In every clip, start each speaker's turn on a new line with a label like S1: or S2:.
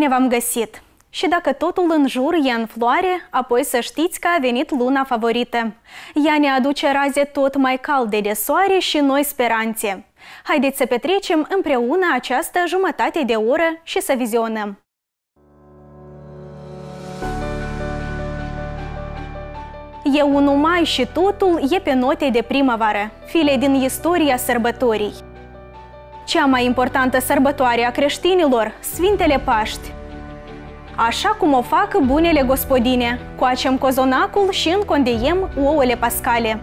S1: Bine v-am găsit! Și dacă totul în jur e în floare, apoi să știți că a venit luna favorită. Ea ne aduce raze tot mai calde de soare și noi speranțe. Haideți să petrecem împreună această jumătate de oră și să vizionăm. E 1 mai și totul e pe note de primăvară, file din istoria sărbătorii. Cea mai importantă sărbătoare a creștinilor, Sfintele Paști. Așa cum o fac bunele gospodine, coacem cozonacul și încondeiem ouăle pascale.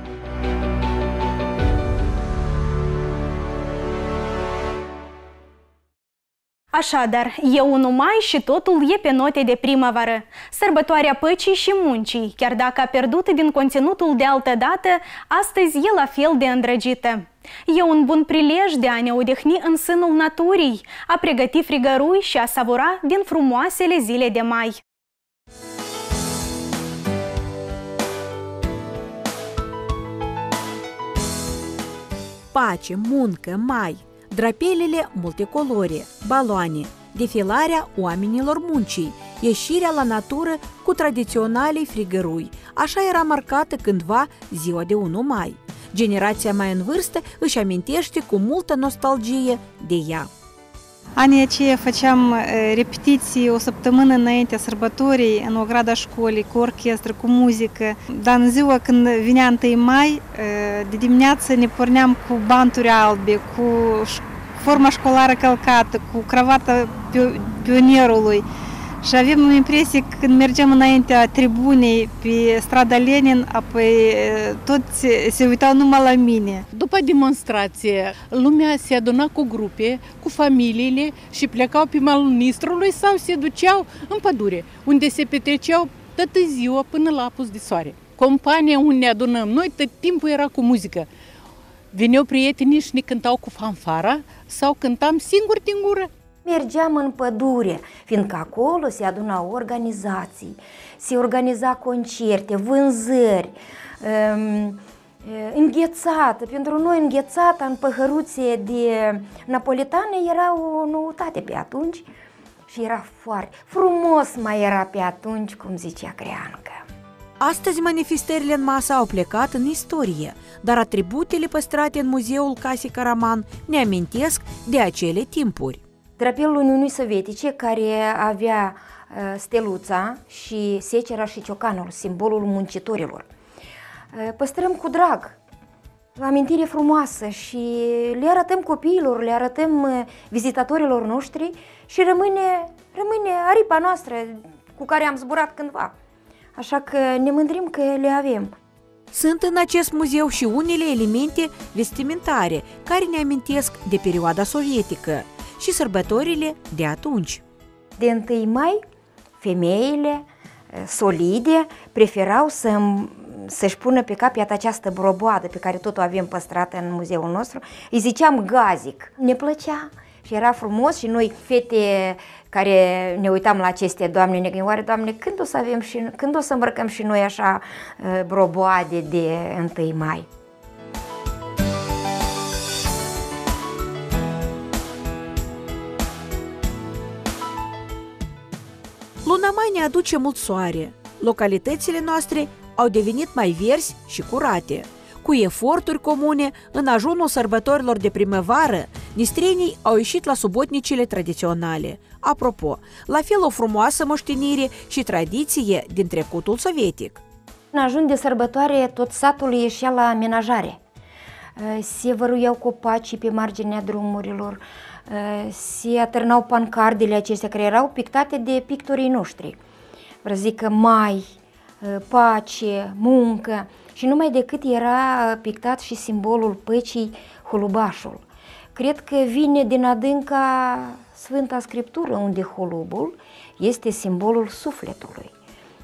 S1: Așadar, e 1 mai și totul e pe note de primăvară. Sărbătoarea păcii și muncii, chiar dacă a pierdut din conținutul de altă dată, astăzi e la fel de îndrăgită. E un bun prilej de a ne odihni în sânul naturii, a pregăti frigărui și a savura din frumoasele zile de mai.
S2: Pace, muncă, mai, drapelele multicolore, baloane, defilarea oamenilor muncii, ieșirea la natură cu tradiționalei frigărui. Așa era marcată cândva ziua de 1 mai. Generația mai în vârstă își amintește cu multă nostalgie de ea.
S3: Anii aceia făceam repetiții o săptămână înaintea sărbătorii în ograda școlii, cu orchestră, cu muzică. Dar în ziua când vinea 1 mai, de dimineață ne porneam cu banturi albe, cu forma școlară călcată, cu cravata pionierului. Și avem impresie că când mergem înaintea tribunei pe strada Lenin, apoi toți se uitau numai la mine.
S4: După demonstrație, lumea se aduna cu grupe, cu familiile și plecau pe malul Nistrului sau se duceau în pădure, unde se petreceau toată ziua până la apus de soare. Compania unde ne adunăm noi, tot timpul era cu muzică. Veneau prietenii și ne cântau cu fanfara sau cântam singur din gură.
S5: Mergeam în pădure, fiindcă acolo se adunau organizații, se organiza concerte, vânzări, um, înghețată. Pentru noi înghețata în păhăruțe de napolitane era o noutate pe atunci și era foarte frumos mai era pe atunci, cum zicea Creancă.
S2: Astăzi manifestările în masă au plecat în istorie, dar atributele păstrate în Muzeul Casei Caraman ne amintesc de acele timpuri.
S5: Drapelul Uniunii Sovietice, care avea steluța și secera și ciocanul, simbolul muncitorilor. Păstrăm cu drag, amintire frumoasă și le arătăm copiilor, le arătăm vizitatorilor noștri și rămâne, rămâne aripa noastră cu care am zburat cândva. Așa că ne mândrim că le avem.
S2: Sunt în acest muzeu și unele elemente vestimentare care ne amintesc de perioada sovietică și sărbătorile de atunci.
S5: De 1 mai, femeile solide preferau să să-și pună pe cap iată această broboadă pe care tot o avem păstrată în muzeul nostru. Îi ziceam gazic. Ne plăcea și era frumos și noi, fete care ne uitam la aceste doamne, ne gândim, oare, doamne, când o să avem și, când o să îmbrăcăm și noi așa uh, broboade de 1 mai?
S2: Luna mai ne aduce mult soare. Localitățile noastre au devenit mai verzi și curate. Cu eforturi comune, în ajunul sărbătorilor de primăvară, nistrenii au ieșit la subotnicile tradiționale. Apropo, la fel o frumoasă moștenire și tradiție din trecutul sovietic.
S5: În ajun de sărbătoare, tot satul ieșea la amenajare. Se văruiau copacii pe marginea drumurilor, se atârnau pancardele acestea care erau pictate de pictorii noștri. Vreau zic că mai, pace, muncă și numai decât era pictat și simbolul păcii, hulubașul. Cred că vine din adânca Sfânta Scriptură, unde holubul este simbolul sufletului.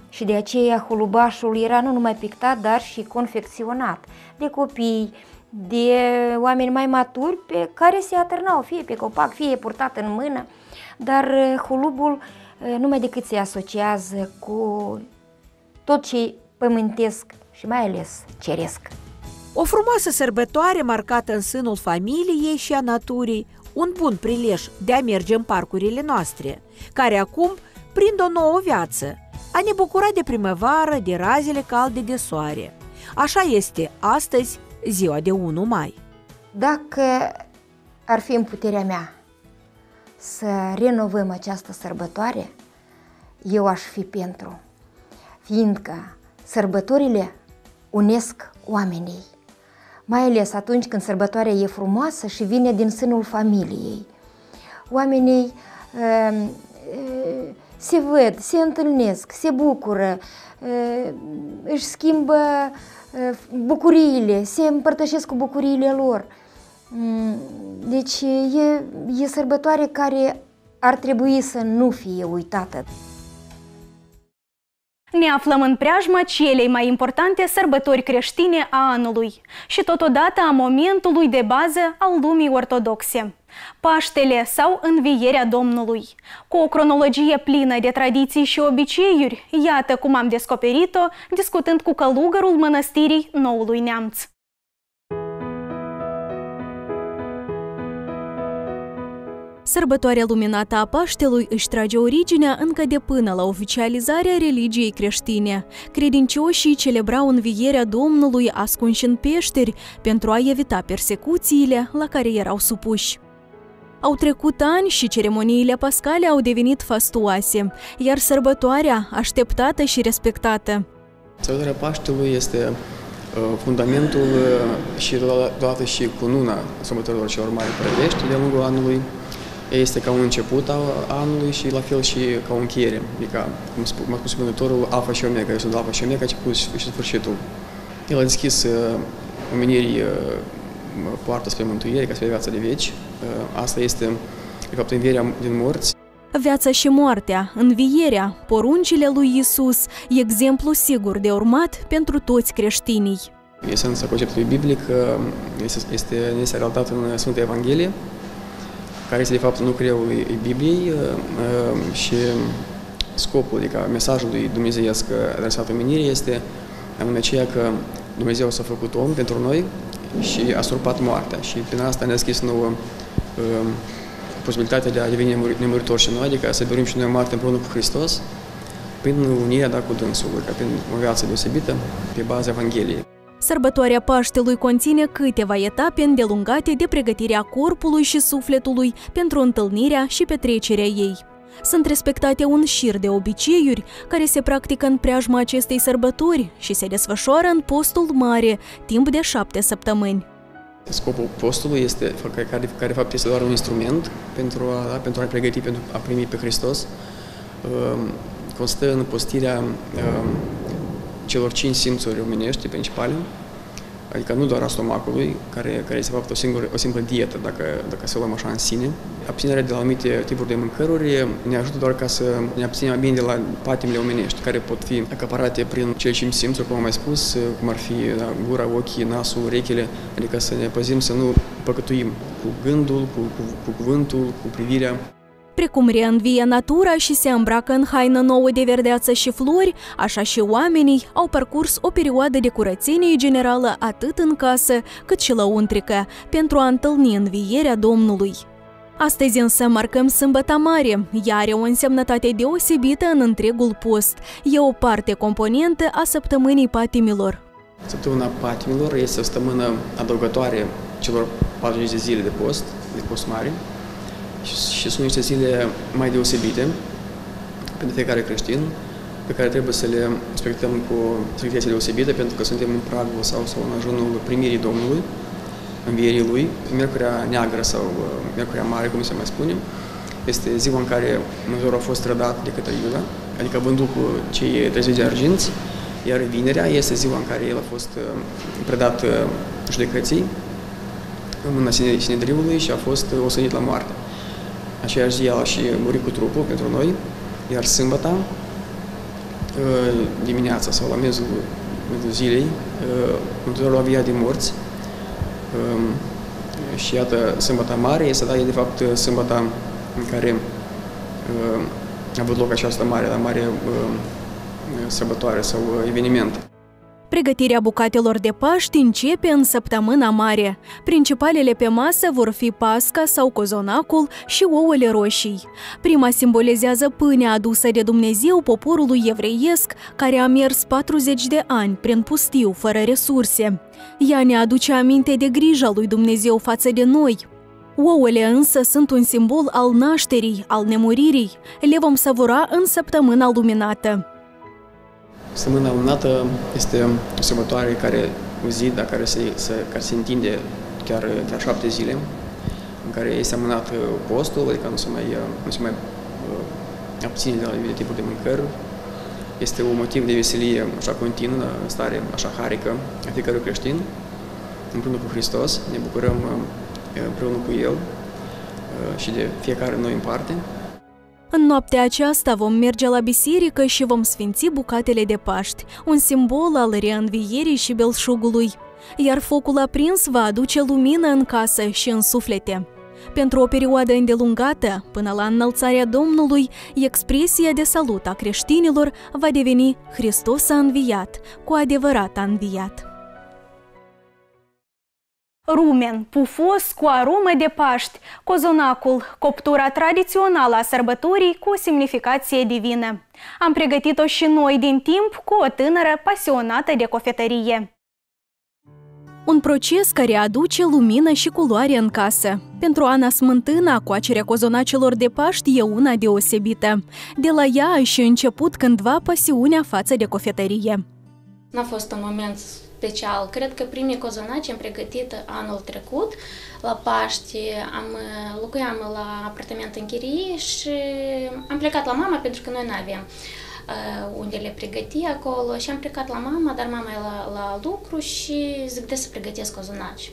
S5: Și de aceea hulubașul era nu numai pictat, dar și confecționat de copii, de oameni mai maturi pe care se atârnau fie pe copac, fie purtat în mână, dar holubul numai decât se asociază cu tot ce pământesc și mai ales ceresc.
S2: O frumoasă sărbătoare marcată în sânul familiei și a naturii, un bun prilej de a merge în parcurile noastre, care acum prind o nouă viață, a ne bucura de primăvară, de razele calde de soare. Așa este astăzi, ziua de 1 mai.
S5: Dacă ar fi în puterea mea să renovăm această sărbătoare, eu aș fi pentru, fiindcă sărbătorile unesc oamenii, mai ales atunci când sărbătoarea e frumoasă și vine din sânul familiei. Oamenii uh, uh, se văd, se întâlnesc, se bucură, uh, își schimbă uh, bucuriile, se împărtășesc cu bucuriile lor. Mm, deci e, e sărbătoare care ar trebui să nu fie uitată.
S6: Ne aflăm în preajma celei mai importante sărbători creștine a anului și totodată a momentului de bază al lumii ortodoxe. Paștele sau Învierea Domnului. Cu o cronologie plină de tradiții și obiceiuri, iată cum am descoperit-o discutând cu călugărul mănăstirii Noului Neamț. Sărbătoarea luminată a Paștelui își trage originea încă de până la oficializarea religiei creștine. Credincioșii celebrau învierea Domnului ascunși în peșteri pentru a evita persecuțiile la care erau supuși. Au trecut ani și ceremoniile pascale au devenit fastuoase, iar sărbătoarea așteptată și respectată.
S7: Sărbătoarea Paștelui este uh, fundamentul uh, și totodată și cununa sărbătorilor celor mari prăvești de-a lungul anului, este ca un început al anului și la fel și ca o încheiere. Adică, cum m-a spus Mântuitorul, Alfa și Omega, eu sunt Alfa și Omega, început și sfârșitul. El a deschis uh, omenirii uh, poartă spre mântuire, ca spre viața de veci. Uh, asta este, de fapt, învierea din morți.
S6: Viața și moartea, învierea, poruncile lui Isus, exemplu sigur de urmat pentru toți creștinii.
S7: Esența conceptului biblic este, este, este relatat în Sfânta Evanghelie, care este de fapt nucleul Bibliei uh, uh, și scopul, adică mesajul lui Dumnezeiesc adresat omenirii este anume aceea că Dumnezeu s-a făcut om pentru noi și a surpat moartea și prin asta ne-a deschis nouă uh, posibilitatea de a deveni nemuritori și noi, adică să dorim și noi moarte împreună cu Hristos prin unirea da, cu Dânsul, adică prin o viață deosebită pe baza Evangheliei.
S6: Sărbătoarea Paștelui conține câteva etape îndelungate de pregătirea corpului și sufletului pentru întâlnirea și petrecerea ei. Sunt respectate un șir de obiceiuri care se practică în preajma acestei sărbători și se desfășoară în postul mare, timp de șapte săptămâni.
S7: Scopul postului este, care, care de fapt este doar un instrument pentru a, da, pentru a pregăti pentru a primi pe Hristos, um, constă în postirea um, celor cinci simțuri omenești principale, adică nu doar a stomacului, care, care este fapt o, singură, o simplă dietă, dacă, dacă să luăm așa în sine. Abținerea de la anumite tipuri de mâncăruri ne ajută doar ca să ne abținem bine de la patimile omenești, care pot fi acaparate prin cele cinci simțuri, cum am mai spus, cum ar fi da, gura, ochii, nasul, urechile, adică să ne păzim să nu păcătuim cu gândul, cu, cu, cu cuvântul, cu privirea.
S6: Precum reînvie natura și se îmbracă în haină nouă de verdeață și flori, așa și oamenii au parcurs o perioadă de curățenie generală atât în casă cât și la untrică, pentru a întâlni învierea Domnului. Astăzi însă marcăm Sâmbăta Mare. Ea are o însemnătate deosebită în întregul post. E o parte componentă a săptămânii patimilor.
S7: Săptămâna patimilor este o săptămână adăugătoare celor 40 de zile de post, de post mare, și sunt niște zile mai deosebite pentru fiecare creștin, pe care trebuie să le respectăm cu strictețe deosebită, pentru că suntem în pragul sau, sau în ajunul primirii Domnului, învierii Lui, Miercurea Neagră sau uh, Miercurea Mare, cum se mai spune, este ziua în care Mântuitorul a fost trădat de către Iuda, adică vândut cu cei 30 de arginți, iar vinerea este ziua în care el a fost uh, predat uh, judecății în mâna Sinedriului și a fost osădit la moarte aceeași zi a și murit cu trupul pentru noi, iar sâmbăta, ă, dimineața sau la mezul zilei, ă, Mântuitorul a înviat din morți ă, și iată, sâmbăta mare este, da, e de fapt sâmbăta în care a avut loc această mare, la mare sărbătoare sau eveniment.
S6: Pregătirea bucatelor de Paști începe în săptămâna mare. Principalele pe masă vor fi pasca sau cozonacul și ouăle roșii. Prima simbolizează pâinea adusă de Dumnezeu poporului evreiesc, care a mers 40 de ani prin pustiu, fără resurse. Ea ne aduce aminte de grija lui Dumnezeu față de noi, Ouăle însă sunt un simbol al nașterii, al nemuririi. Le vom savura în săptămâna luminată.
S7: Săptămâna lunată este o sărbătoare care, o zi, dar care se, se, care se întinde chiar, chiar șapte zile, în care este amânat uh, postul, adică nu se mai, uh, nu se mai uh, abține de la anumite tipuri de mâncări. Este un motiv de veselie așa continuă, stare așa harică a fiecărui creștin, împreună cu Hristos. Ne bucurăm împreună cu El și de fiecare noi în parte.
S6: În noaptea aceasta vom merge la biserică și vom sfinți bucatele de Paști, un simbol al reînvierii și belșugului. Iar focul aprins va aduce lumină în casă și în suflete. Pentru o perioadă îndelungată, până la înălțarea Domnului, expresia de salut a creștinilor va deveni Hristos a înviat, cu adevărat a înviat. Rumen, pufos cu aromă de Paști, cozonacul, coptura tradițională a sărbătorii cu o semnificație divină. Am pregătit-o și noi din timp cu o tânără pasionată de cofetărie. Un proces care aduce lumină și culoare în casă. Pentru Ana Smântână, coacerea cozonacelor de Paști e una deosebită. De la ea a și început cândva pasiunea față de cofetărie.
S8: N-a fost un moment special. Cred că primii cozonaci am pregătit anul trecut la Paști. Am, locuiam la apartament în chirie și am plecat la mama pentru că noi nu aveam uh, unde le pregăti acolo și am plecat la mama, dar mama e la, la lucru și zic de să pregătesc cozonaci.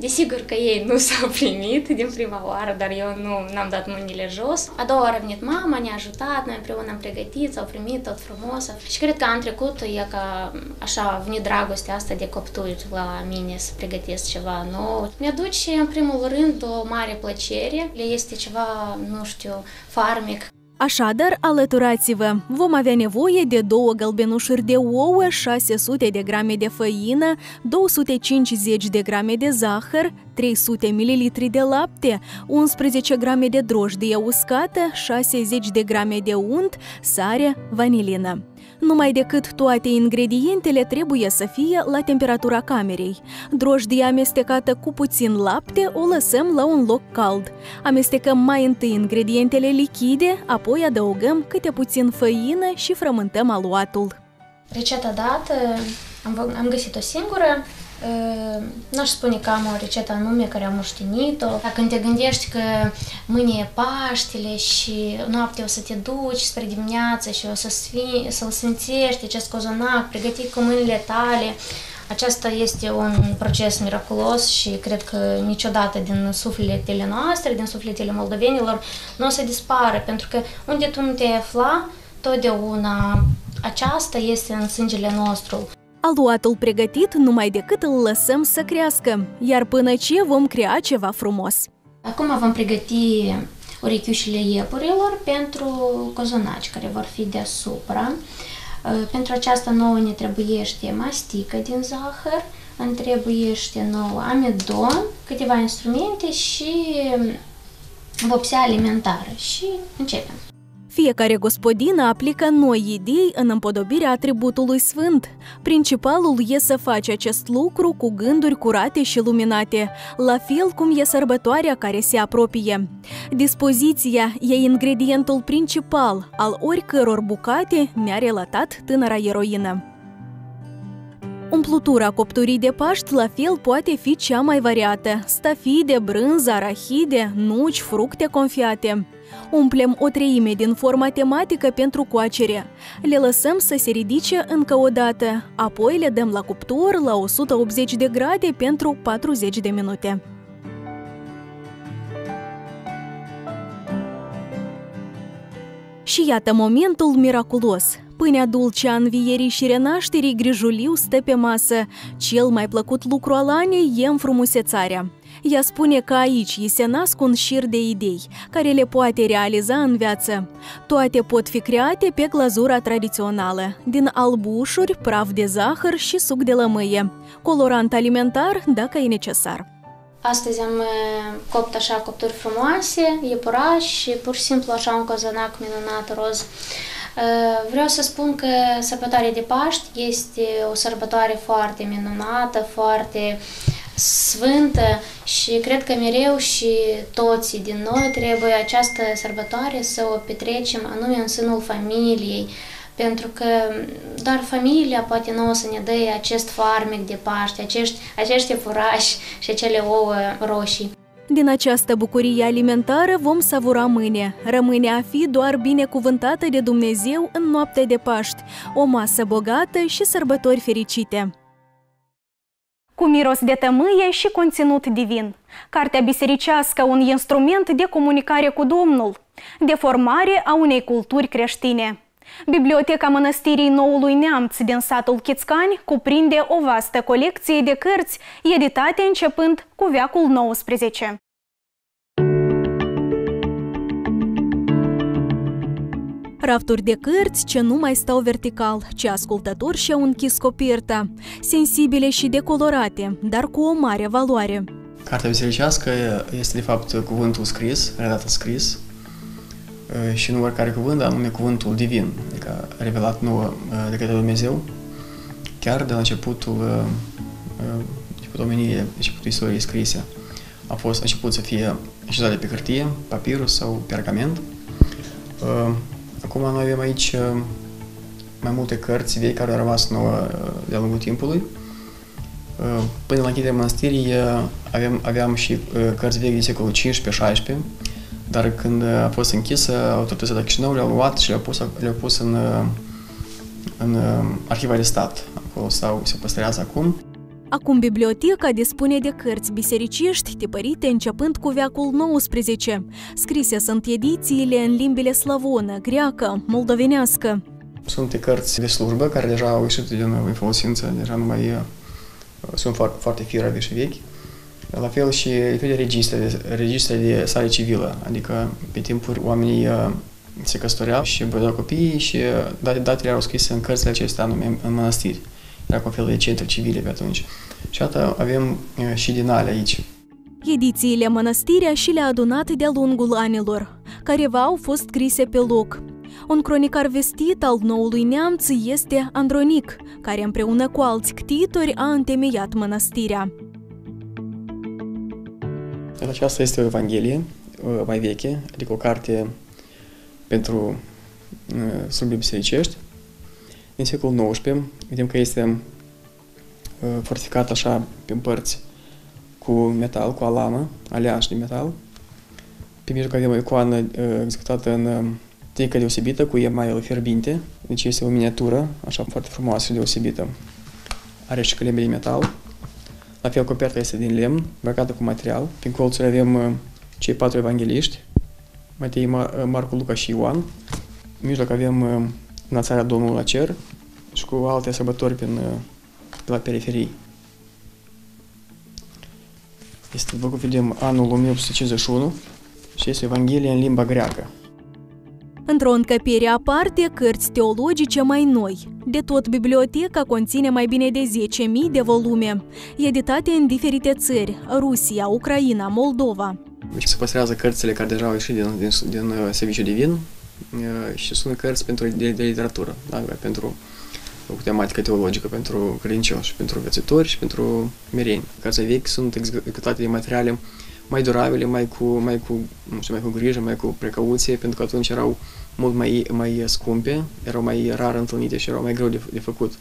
S8: Desigur că ei nu s-au primit din prima oară, dar eu nu am dat mâinile jos. A doua oară a venit mama, ne-a ajutat, noi împreună am pregătit, s-au primit tot frumos. Și cred că an trecut e ca așa a venit dragostea asta de copturi la mine să pregătesc ceva nou. Mi-aduce în primul rând o mare plăcere, le este ceva, nu știu, farmic.
S6: Așadar, alăturați-vă! Vom avea nevoie de două gălbenușuri de ouă, 600 de grame de făină, 250 de grame de zahăr, 300 ml de lapte, 11 grame de drojdie uscată, 60 de grame de unt, sare, vanilină numai decât toate ingredientele trebuie să fie la temperatura camerei. Drojdia amestecată cu puțin lapte o lăsăm la un loc cald. Amestecăm mai întâi ingredientele lichide, apoi adăugăm câte puțin făină și frământăm aluatul.
S8: Rețeta dată am, am găsit-o singură, N-aș spune că am o rețetă anume care am moștenit-o. Dacă te gândești că mâine e Paștele și noaptea o să te duci spre dimineață și o să sfi, să-l sfințești acest cozonac pregătit cu mâinile tale, aceasta este un proces miraculos și cred că niciodată din sufletele noastre, din sufletele moldovenilor, nu o să dispară, pentru că unde tu nu te afla, totdeauna aceasta este în sângele nostru.
S6: Aluatul pregătit numai decât îl lăsăm să crească, iar până ce vom crea ceva frumos.
S8: Acum vom pregăti urechiușile iepurilor pentru cozonaci care vor fi deasupra. Uh, pentru aceasta nouă ne trebuiește mastică din zahăr, îmi trebuiește nouă amidon, câteva instrumente și vopsea alimentară și începem.
S6: Fiecare gospodină aplică noi idei în împodobirea atributului sfânt. Principalul e să faci acest lucru cu gânduri curate și luminate, la fel cum e sărbătoarea care se apropie. Dispoziția e ingredientul principal al oricăror bucate, ne-a relatat tânăra eroină. Umplutura copturii de Paști la fel poate fi cea mai variată. Stafide, brânză, arahide, nuci, fructe confiate. Umplem o treime din forma tematică pentru coacere. Le lăsăm să se ridice încă o dată, apoi le dăm la cuptor la 180 de grade pentru 40 de minute. Și iată momentul miraculos. Pâinea dulce a învierii și renașterii grijuliu stă pe masă. Cel mai plăcut lucru al anei e înfrumusețarea. Ea spune că aici îi se nasc un șir de idei, care le poate realiza în viață. Toate pot fi create pe glazura tradițională, din albușuri, praf de zahăr și suc de lămâie. Colorant alimentar, dacă e necesar.
S8: Astăzi am copt așa copturi frumoase, iepuraș și pur și simplu așa un cozonac minunat roz. Vreau să spun că sărbătoarea de Paști este o sărbătoare foarte minunată, foarte sfântă și cred că mereu și toți din noi trebuie această sărbătoare să o petrecem anume în sânul familiei, pentru că doar familia poate nouă să ne dă acest farmec de Paște, acești, acești furași și acele ouă roșii.
S6: Din această bucurie alimentară vom savura mâine. Rămâne a fi doar binecuvântată de Dumnezeu în noaptea de Paști, o masă bogată și sărbători fericite cu miros de tămâie și conținut divin. Cartea bisericească, un instrument de comunicare cu Domnul, de formare a unei culturi creștine. Biblioteca Mănăstirii Noului Neamț din satul Chițcani cuprinde o vastă colecție de cărți editate începând cu veacul XIX. Rafturi de cărți ce nu mai stau vertical, ce ascultători și-au închis coperta, sensibile și decolorate, dar cu o mare valoare.
S7: Cartea bisericească este de fapt cuvântul scris, redatat scris, și nu oricare cuvânt, anume cuvântul divin, adică revelat nouă de către Dumnezeu, chiar de la începutul, începutul omeniei, începutul istoriei scrise. A fost început să fie așezate pe hârtie, papirus sau pergament. Acum noi avem aici mai multe cărți vechi care au rămas nouă de-a lungul timpului. Până la închiderea mănăstirii aveam, aveam și cărți vechi din secolul 15-16, dar când a fost închisă, autoritatea Chișinău le-au luat și le-au pus, le-au pus în, în arhiva de stat. Acolo sau se păstrează acum.
S6: Acum biblioteca dispune de cărți bisericești tipărite începând cu veacul XIX. Scrise sunt edițiile în limbile slavonă, greacă, moldovenească.
S7: Sunt cărți de slujbă care deja au ieșit din folosință, deja nu mai sunt foarte, foarte firabe și vechi. La fel și de registre, registre de sale civilă, adică pe timpuri oamenii se căsătoreau și bădeau copiii și datele erau scrise în cărțile acestea anume în mănăstiri. Era cu un fel de centre civile pe atunci. Și atât avem și din ale aici.
S6: Edițiile mănăstirea și le-a adunat de-a lungul anilor. Careva au fost scrise pe loc. Un cronicar vestit al noului neamț este Andronic, care împreună cu alți ctitori a întemeiat mănăstirea.
S7: Aceasta este o Evanghelie mai veche, adică o carte pentru slubii bisericești. Din secolul XIX, vedem că este fortificat așa pe părți cu metal, cu alamă, aleaș de metal. Pe mijloc avem o icoană executată în tehnică deosebită cu email fierbinte, deci este o miniatură, așa foarte frumoasă și deosebită. Are și călembe de metal. La fel, coperta este din lemn, îmbrăcată cu material. Prin colțuri avem cei patru evangeliști, Matei, Marcu, Luca și Ioan. În mijloc avem înălțarea Domnului la cer și cu alte sărbători prin la periferii. Este, după cum vedem, anul 1851 și este Evanghelia în limba greacă.
S6: Într-o încăpere aparte, cărți teologice mai noi. De tot, biblioteca conține mai bine de 10.000 de volume, editate în diferite țări, Rusia, Ucraina, Moldova.
S7: Deci se păstrează cărțile care deja au ieșit din, din, din uh, serviciu divin uh, și sunt cărți pentru de, de literatură, da? pentru cu tematică teologică pentru credincioși, pentru învățători și pentru mereni. Cărțile vechi sunt executate de materiale mai durabile, mai cu, mai cu, nu știu, mai cu grijă, mai cu precauție, pentru că atunci erau mult mai, mai scumpe, erau mai rar întâlnite și erau mai greu de, de făcut.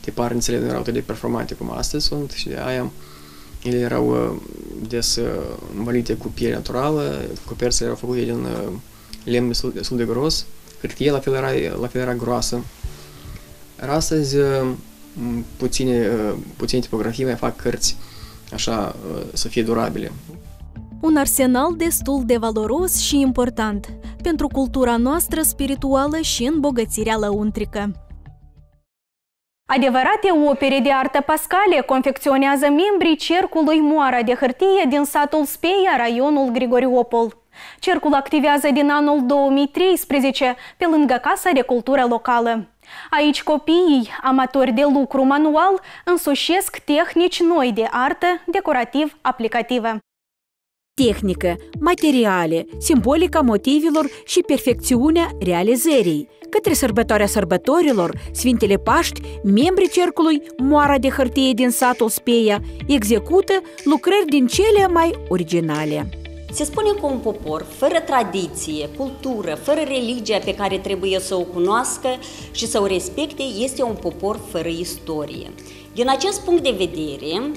S7: Tiparnițele nu erau atât de performante cum astăzi sunt și de aia ele erau uh, des uh, învălite cu piele naturală, coperțele erau făcute din uh, lemn destul, destul de gros, hârtie la fel era, la fel era groasă, iar astăzi puține, puține tipografii mai fac cărți așa să fie durabile.
S6: Un arsenal destul de valoros și important. pentru cultura noastră spirituală și îmbogățirea lăuntrică. Adevărate opere de artă pascale confecționează membrii Cercului Moara de Hârtie din satul Speia, raionul Grigoriopol. Cercul activează din anul 2013 pe lângă Casa de Cultură Locală. Aici copiii, amatori de lucru manual, însușesc tehnici noi de artă decorativ-aplicativă.
S2: Tehnică, materiale, simbolica motivilor și perfecțiunea realizării. Către sărbătoarea sărbătorilor, Sfintele Paști, membrii cercului Moara de hârtie din satul Speia execută lucrări din cele mai originale.
S9: Se spune că un popor fără tradiție, cultură, fără religia pe care trebuie să o cunoască și să o respecte, este un popor fără istorie. Din acest punct de vedere,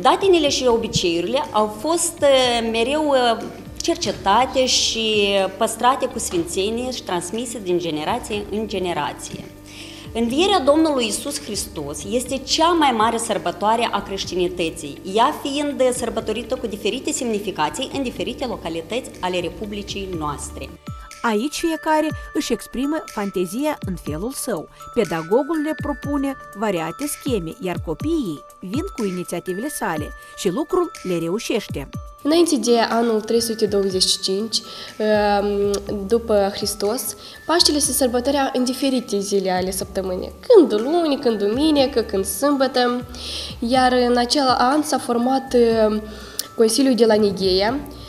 S9: datinele și obiceiurile au fost uh, mereu uh, cercetate și păstrate cu sfințenie și transmise din generație în generație. Învierea Domnului Isus Hristos este cea mai mare sărbătoare a creștinității, ea fiind sărbătorită cu diferite semnificații în diferite localități ale Republicii noastre.
S2: Aici fiecare își exprimă fantezia în felul său. Pedagogul le propune variate scheme, iar copiii vin cu inițiativele sale și lucrul le reușește.
S10: Înainte de anul 325 ehm, după Hristos, Paștele se sărbătorea în diferite zile ale săptămânii, când luni, când duminică, când sâmbătă, iar în acel an s-a format ehm, Consiliul de la Nigeia, ehm,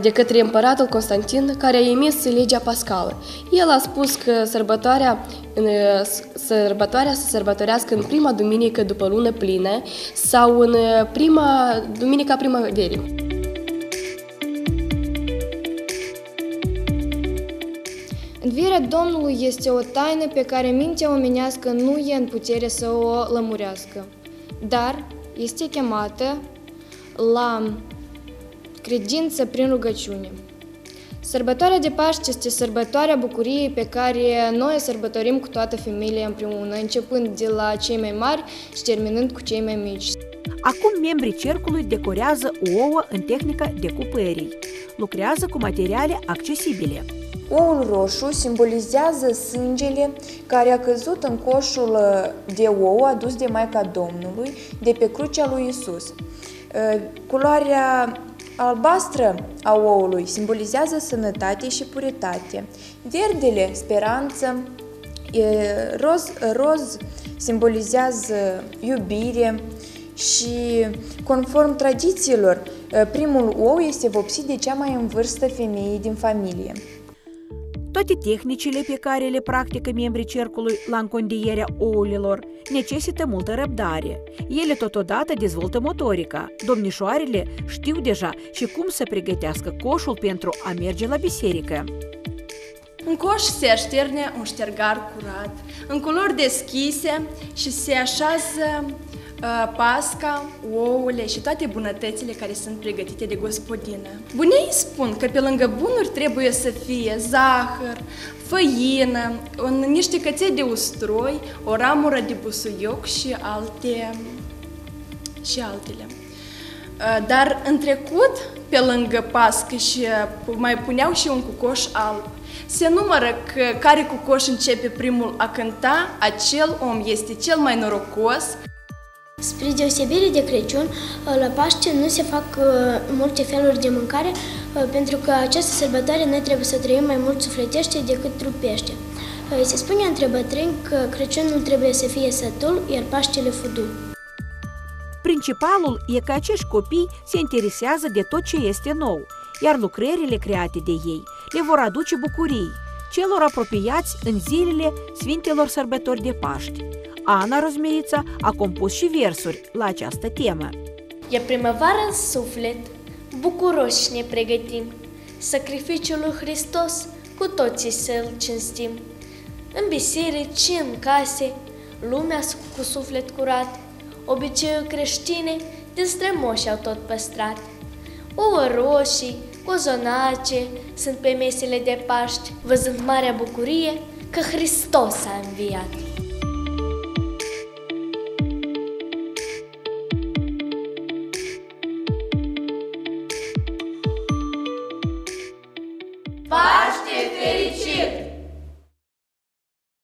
S10: de către împăratul Constantin, care a emis legea pascală. El a spus că sărbătoarea, sărbătoarea se sărbătorească în prima duminică după lună plină sau în prima duminica primăverii.
S11: Învierea Domnului este o taină pe care mintea omenească nu e în putere să o lămurească, dar este chemată la credință prin rugăciune. Sărbătoarea de Paște este sărbătoarea bucuriei pe care noi sărbătorim cu toată familia împreună, începând de la cei mai mari și terminând cu cei mai mici.
S2: Acum membrii cercului decorează ouă în tehnica decupării. Lucrează cu materiale accesibile.
S12: Oul roșu simbolizează sângele care a căzut în coșul uh, de ou adus de Maica Domnului de pe crucea lui Isus. Uh, culoarea albastră a oului simbolizează sănătate și puritate. Verdele, speranță, roz, roz simbolizează iubire și, conform tradițiilor, uh, primul ou este vopsit de cea mai în vârstă femeie din familie.
S2: Toate tehnicile pe care le practică membrii cercului la încondierea ouălilor necesită multă răbdare. Ele totodată dezvoltă motorica. Domnișoarele știu deja și cum să pregătească coșul pentru a merge la biserică.
S13: În coș se așterne un ștergar curat, în culori deschise și se așează Uh, pasca, ouăle și toate bunătățile care sunt pregătite de gospodină. Bunei spun că pe lângă bunuri trebuie să fie zahăr, făină, în niște căței de ustroi, o ramură de busuioc și alte și altele. Uh, dar în trecut, pe lângă pască și uh, mai puneau și un cucoș alb. Se numără că care cucoș începe primul a cânta, acel om este cel mai norocos
S14: Spre deosebire de Crăciun, la Paște nu se fac uh, multe feluri de mâncare, uh, pentru că această sărbătoare noi trebuie să trăim mai mult sufletește decât trupește. Uh, se spune între bătrâni că Crăciunul trebuie să fie sătul, iar Paștele fudul.
S2: Principalul e că acești copii se interesează de tot ce este nou, iar lucrările create de ei le vor aduce bucurii celor apropiați în zilele Sfintelor Sărbători de Paști. Ana Rozmerița a compus și versuri la această temă.
S15: E primăvară în suflet, bucuroși ne pregătim, sacrificiul lui Hristos cu toții să-L cinstim. În biserici și în case, lumea cu suflet curat, obiceiuri creștine din strămoși au tot păstrat. Ouă roșii, cozonace sunt pe mesele de Paști, văzând marea bucurie că Hristos a înviat.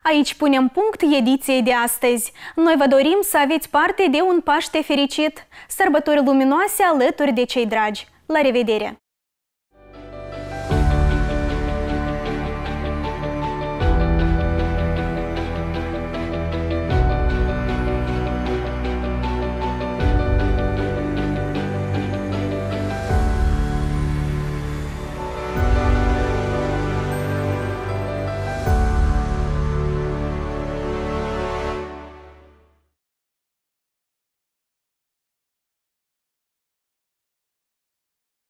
S1: Aici punem punct ediției de astăzi. Noi vă dorim să aveți parte de un Paște fericit, sărbători luminoase alături de cei dragi. La revedere!